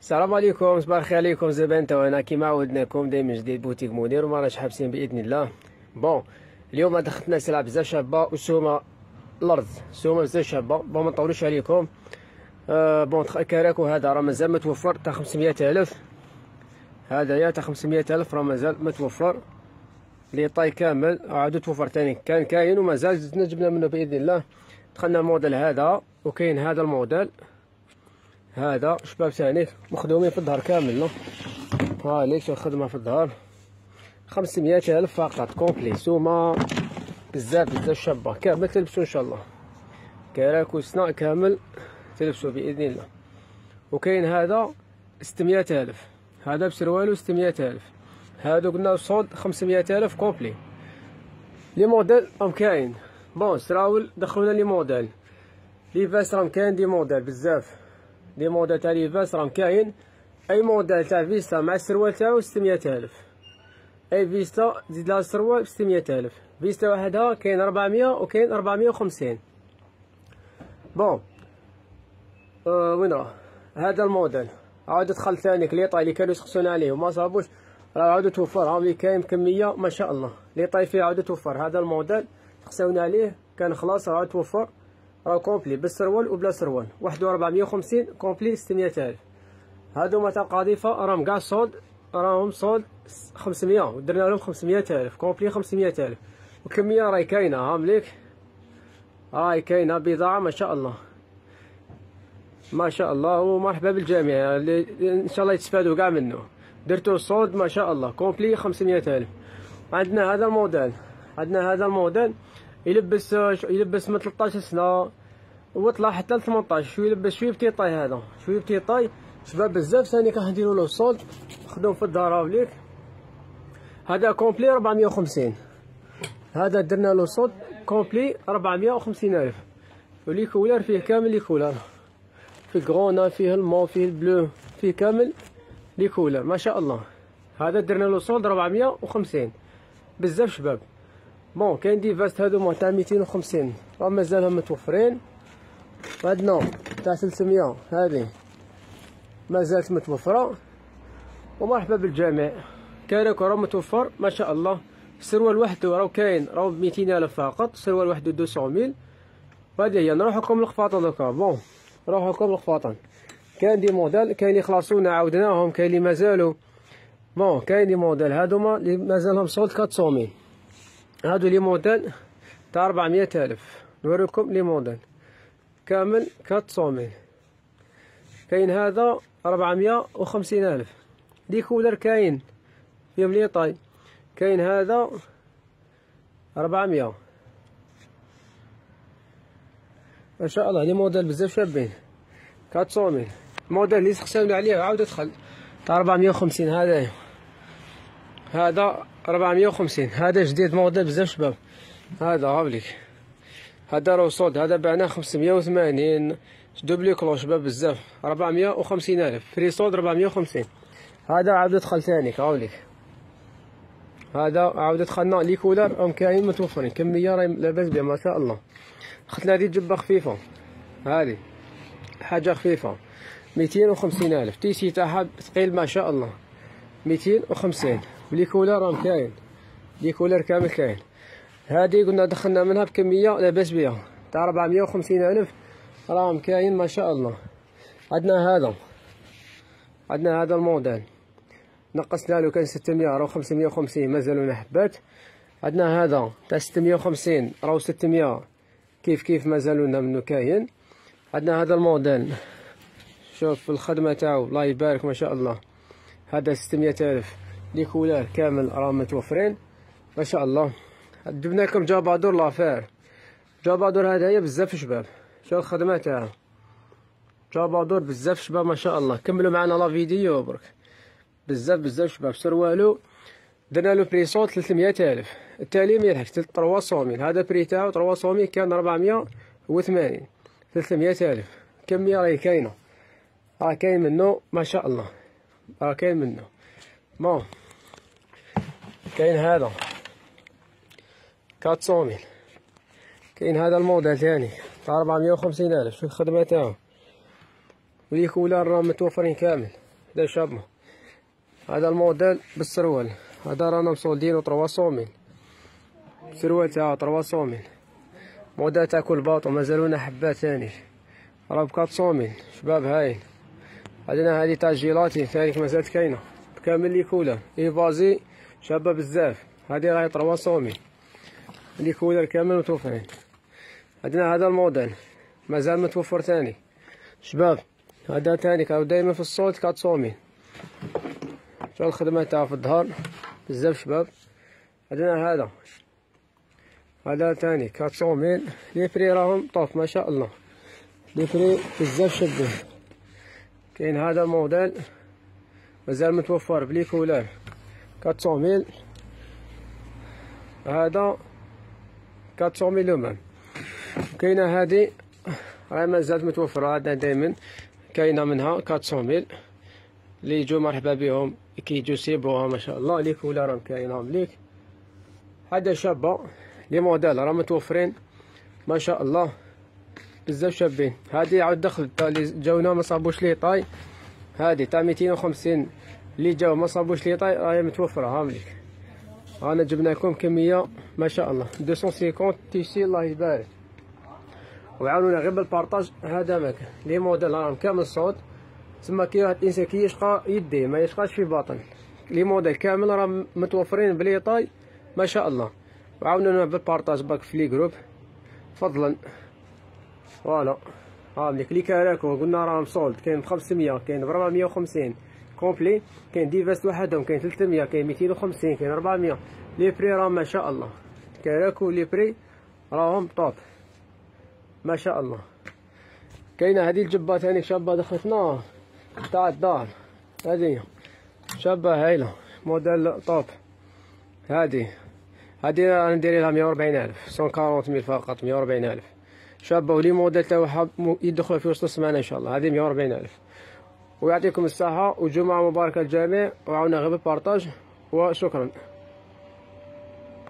السلام عليكم صباح الخير عليكم زبائن وأنا كيما عودناكم دايما جديد بوتيك مدير وما راش حابسين بإذن الله. bon اليوم دخلتنا سلعة بزاف شابة وسومة الأرض سومة بزاف شابة. bon ما نطولوش عليكم. آه bon كراكو هذا راه مازال متوفر تاع 500 ألف. هذا يا تاع 500 ألف راه مازال متوفر. les tailles كامل. عاد توفر تاني. كان كاين ومازال زدنا جبنا منه بإذن الله. دخلنا الموديل هذا وكاين هذا الموديل. هذا شباب ثاني مخدومين في الظهر كامل ها ليك شو خدمه في الظهر خمسمية ألف فقط كومبلي سومه بزاف بزاف شابه كامل تلبسو إن شاء الله. كراك وسنا كامل تلبسو بإذن الله. وكاين هذا ستمية ألف. هذا بسروالو ستمية ألف. هادو قلنا صود خمسمية ألف كومبلي لي موديل راهم كاين. بون سراول دخلونا لي موديل. les vestes راهم كاين des modèles بزاف. les modèles تاع les vestes راهم كاين. أي موديل تاع فيستا مع السروال تاعو ستمية ألف. أي فيستا تزيد لها السروال بستمية ألف. فيستا وحدها كاين ربعمية وكاين ربعمية وخمسين. bon. أه وين راه هذا الموديل. عاود دخل ثاني كليطا اللي كانوا يسقسونا عليه وما صابوش. راه عاود توفر. اللي كاين كمية ما شاء الله. les tailles فيه عاود توفر. هذا الموديل سقساونا عليه. كان خلاص راه توفر. راه كومبلي بالسروال وبلا سروال. واحد وربعمية وخمسين كومبلي ستمية ألف. هادو متاع قاذفة راهم قاع صود راهم صود خمسمية ودرنا لهم خمسمية ألف. كومبلي خمسمية ألف. وكمية راهي كاينة ها مليك؟ راهي كاينة بضاعة ما شاء الله. ما شاء الله ومرحبا بالجميع اللي إن شاء الله يتفادوا كاع منه. درتو صود ما شاء الله. كومبلي خمسمية ألف. عندنا هذا الموديل. عندنا هذا الموديل. يلبس يلبس من 13 سنه وطلع حتى ل 18 شوية يلبس شوية بتيطاي هذا. شوية بتيطاي شباب بزاف ثاني كنديروا له الصولد خدوم في الدار ليك؟ هذا كومبلي 450 هذا درنا له صوت كومبلي 450 ألف. ولي كولر فيه كامل لي كولر فيه غرونا فيه المو فيه البلو فيه كامل les couleurs ما شاء الله. هذا درنا له solde 450 بزاف شباب. bon كاين des vestes هادو تاع 250 راه مازالهم متوفرين عندنا تاع 300 هذه مازالت متوفرة ومرحبا بالجميع كراكو راه متوفر ما شاء الله السروال وحده راه كاين راه بميتين الف فقط السروال وحده deux cent mille وهذه هي نروحكم للقفاطن دوكا bon نروحكم للقفاطن كاين des modèles كاين اللي خلاصونا عاودناهم كاين اللي مازالو bon كاين des modèles هادوما اللي مازالهم solde quatre cent mille هادو les modèles تاع ربعمية ألف. نوريكم les modèles. كامل quatre cent mille كاين هذا ربعمية وخمسين ألف. les couleurs كاين. فيهم les tailles؟ كاين هذا ربعمية ما شاء الله les modèles بزاف شابين. quatre cent mille موديل اللي سقساونا عليه. عاود دخل تاع ربعمية وخمسين هذا هذا ربعمية وخمسين. هذا جديد موديل بزاف شباب. هذا هاوليك هذا راه solde هذا بعناه خمسمية وثمانين. doublé كلو شباب بزاف. ربعمية وخمسين ألف. prix solde ربعمية وخمسين. هذا عاود دخل ثاني هاوليك هذا عاود دخلنا. les couleurs راهم كاين متوفرين. كمية راهي لاباس بها ما شاء الله. خدنا هذه جبة خفيفة. هذه. حاجة خفيفة. ميتين وخمسين ألف. تيسي تاعها ثقيل ما شاء الله. ميتين وخمسين. لي كولر راهم كاين. لي كولر كامل كاين. هذه قلنا دخلنا منها بكمية لاباس بها تاع ربعمية وخمسين ألف راهم كاين ما شاء الله. عندنا هذا. عندنا هذا الموديل. نقصنا له كان 600 راه 550 مازالوا حبات. عندنا هذا تاع 650 راه 600 كيف كيف مازالوا منه كاين. عندنا هذا الموديل. شوف الخدمة تاعو الله يبارك ما شاء الله. هذا 600 ألف. les couleurs كامل راهم متوفرين. ما شاء الله. جبنا لكم جابادور لافير. جابادور هذا هي بزاف شباب. شو الخدمة تاعها جابادور بزاف شباب ما شاء الله. كملوا معنا la vidéo برك. بزاف بزاف شباب. سروالو درنا له بري صوت 300 ألف. التالي ميلك 300 ميل هذا بري تاعو 300 كان 480 300 ألف. كمية راهي كاينة؟ راه كاين منه ما شاء الله. راه كاين منه. بون كاين هذا 400 ميل كاين هذا الموديل ثاني تاع 450 الف شوف الخدمة تاعو ولي كولار راهم متوفرين كامل هذا شابه هذا الموديل بالسروال هذا رانا مصولدينو 300 ميل السروال تاعو 300 ميل موديل تاع كل باطو مازالونا حبات ثاني راه ب 400 ميل شباب هاين عندنا هذه تاع جيلاتي ثاني مازالت كاينة كامل لي كولر ايفازي شابة بزاف. هذه راهي 300 ميل لي كولر كامل متوفرين عندنا هذا الموديل مازال متوفر ثاني. شباب هذا ثاني. كاو دايما في ال solde 400 mille شوف الخدمة تاعو في الظهر؟ بزاف شباب. عندنا هذا. هذا تاني 400 mille les prix راهم top ما شاء الله. les prix بزاف شابين كاين هذا الموديل مازال متوفر ب les couleurs 400 mille هذا 400 ميل لومان كاينة هذه راهي مازالت متوفرة هذا دائما كاينة منها 400 ميل اللي يجوا مرحبا بهم. كيجوا يسيبوها ما شاء الله. ليك ولا راهم كاينهم ليك. هذا شابة. لي موديل. راه متوفرين. ما شاء الله. بزاف شابين. هادي عاود دخل اللي جاونا ما صابوش لي طاي. هادي تاع 250 اللي جاو ما صابوش لي طاي راهي متوفرة هاهم ليك انا جبنا لكم كمية ما شاء الله. 250 تيسي الله يبارك. وعاونونا غير بالبارطاج هذا ماك لي موديل راهم كامل صوت. تما كي واحد الإنسان كي يشقى يديه ما يشقاش في باطن. لي موديل كامل راه متوفرين بلي طاي ما شاء الله. وعاونونا بالبارطاج باك في لي جروب. فضلا. فوالا. ها ملي كليك راكو قلنا راهم صولد كاين ب 500 كاين ب 450 complet كاين des vestes وحدهم كاين 300 كاين 250 كاين 400 les prix راهم ما شاء الله. كراكو les prix راهم top ما شاء الله. كاينة هذه الجبة ثاني شابة دخلتنا. تاع الدار. هذه شابة هايلة. موديل top هذه. هذه أنا ندير لها 140 ألف. 140 mille فقط 140 ألف. شابه و les modèles تاعها يدخل في وسط السمانه إن شاء الله. هذه 140 ألف. ويعطيكم الصحه وجمعة مباركة للجميع. وعاونا غير بالبارطاج وشكرا.